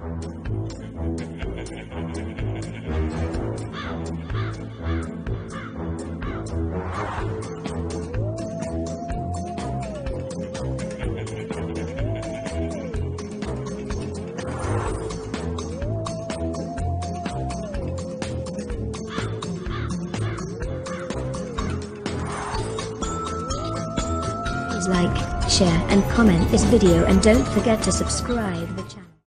Please like, share and comment this video and don't forget to subscribe the channel.